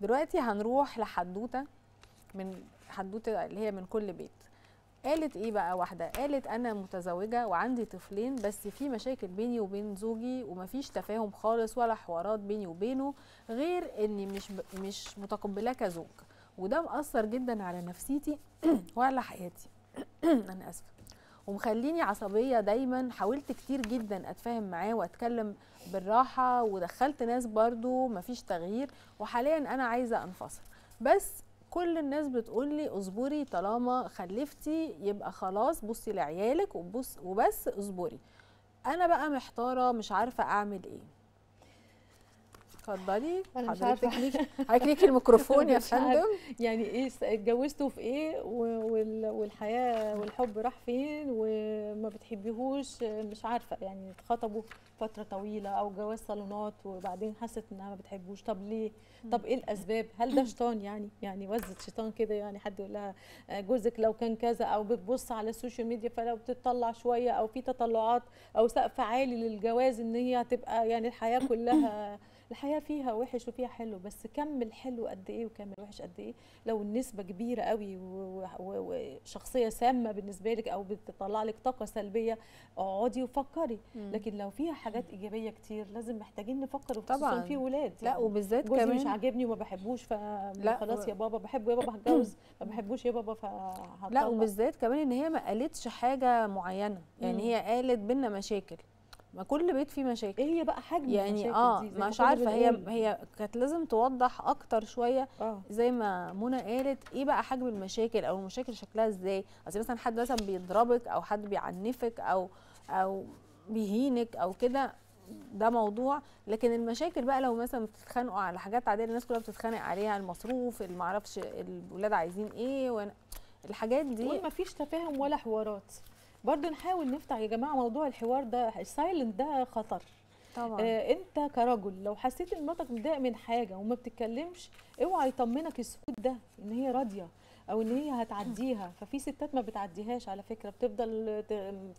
دلوقتي هنروح لحدوتة من حدوتة اللي هي من كل بيت. قالت إيه بقى واحدة؟ قالت أنا متزوجة وعندي طفلين بس في مشاكل بيني وبين زوجي ومفيش تفاهم خالص ولا حوارات بيني وبينه غير إني مش ب... مش متقبلاه كزوج. وده مأثر جدا على نفسيتي وعلى حياتي. أنا آسفة. ومخليني عصبية دايما. حاولت كتير جدا أتفاهم معاه وأتكلم بالراحة ودخلت ناس برضو مفيش تغيير وحاليا أنا عايزة أنفصل. بس كل الناس بتقول لي اصبري طالما خلفتي يبقى خلاص بصي لعيالك وبص وبس اصبري. أنا بقى محتارة مش عارفة أعمل إيه. اتفضلي حضرتك. ليكي ليكي الميكروفون يا. فندم. يعني إيه اتجوزتوا في إيه والحياة والحب راح فين وما بتحبيهوش؟ مش عارفة. يعني اتخطبوا فترة طويلة أو جواز صالونات وبعدين حست إنها ما بتحبوش. طب ليه؟ طب إيه الأسباب؟ هل ده شيطان يعني؟ يعني وزة شيطان كده يعني حد يقول لها جوزك لو كان كذا أو بتبص على السوشيال ميديا فلو بتطلع شوية أو في تطلعات أو سقف عالي للجواز إن هي هتبقى يعني الحياة كلها الحياة فيها وحش وفيها حلو بس كم الحلو قد إيه وكم الوحش قد إيه لو النسبة كبيرة قوي وشخصيه سامة بالنسبة لك أو بتطلع لك طاقة سلبية اقعدي وفكري. لكن لو فيها حاجات إيجابية كتير لازم محتاجين نفكر طبعاً. في ولاد لا يعني. وبالذات جوزي مش كمان عاجبني وما بحبوش لا، فخلاص يا بابا بحبه يا بابا هتجوز ما بحبوش يا بابا فهطلق لا وبالذات كمان إن هي ما قالتش حاجة معينة يعني مم. هي قالت بينا مشاكل ما كل بيت فيه مشاكل. إيه هي بقى حجم يعني المشاكل آه دي؟ مش عارفة هي. هي كانت لازم توضح أكتر شوية آه. زي ما منى قالت إيه بقى حجم المشاكل أو المشاكل شكلها إزاي؟ أصل مثلا حد مثلا بيضربك أو حد بيعنفك أو أو بيهينك أو كده ده موضوع. لكن المشاكل بقى لو مثلا بتتخانقوا على حاجات عادية الناس كلها بتتخانق عليها المصروف اللي معرفش الولاد عايزين إيه وأنا الحاجات دي. تقول ما فيش تفاهم ولا حوارات. برضو نحاول نفتح يا جماعة موضوع الحوار ده. الـ silent ده خطر. طبعا. آه انت كرجل لو حسيت ان مراتك متضايقة من حاجة وما بتتكلمش اوعى يطمنك السكوت ده ان هي راضية أو ان هي هتعديها. ففي ستات ما بتعديهاش على فكرة بتفضل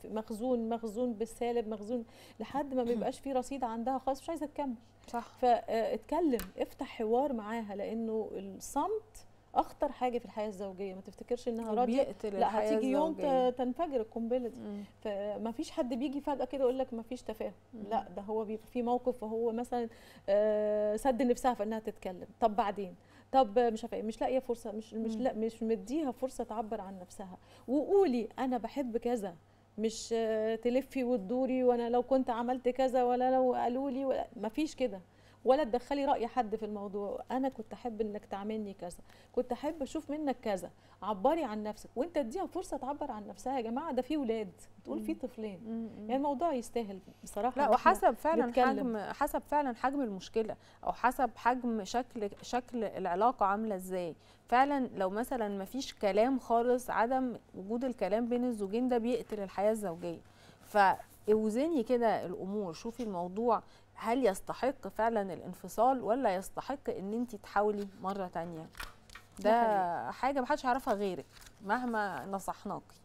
مخزون مخزون بالسالب مخزون لحد ما بيبقاش في رصيد عندها خالص مش عايزة تكمل. صح. فاتكلم افتح حوار معاها لأنه الصمت أخطر حاجة في الحياة الزوجية. ما تفتكرش إنها راضيه بيقتل لا هتيجي يوم تنفجر القنبلة دي. فما فيش حد بيجي فجأة كده يقول لك ما فيش تفاهم. لا ده هو بيبقى في موقف وهو مثلا آه، سد نفسها في إنها تتكلم. طب بعدين؟ طب مش عارفة إيه، مش لاقية فرصة مش مش. لا مش مديها فرصة تعبر عن نفسها. وقولي أنا بحب كذا مش آه، تلفي وتدوري وأنا لو كنت عملت كذا ولا لو قالوا لي ما فيش كده. ولا تدخلي رأي حد في الموضوع. أنا كنت أحب إنك تعملني كذا. كنت أحب أشوف منك كذا. عبري عن نفسك. وأنت اديها فرصة تعبر عن نفسها. يا جماعة ده في ولاد. تقول في. طفلين. يعني الموضوع يستاهل بصراحة لا وحسب فعلا نتكلم. حجم حسب فعلا حجم المشكلة. أو حسب حجم شكل شكل العلاقة عاملة إزاي. فعلا لو مثلا ما فيش كلام خالص عدم وجود الكلام بين الزوجين ده بيقتل الحياة الزوجية. فاوزني كده الأمور شوفي الموضوع هل يستحق فعلا الانفصال ولا يستحق إن انت تحاولي مرة تانية. ده ده حاجة محدش يعرفها غيرك مهما نصحناكي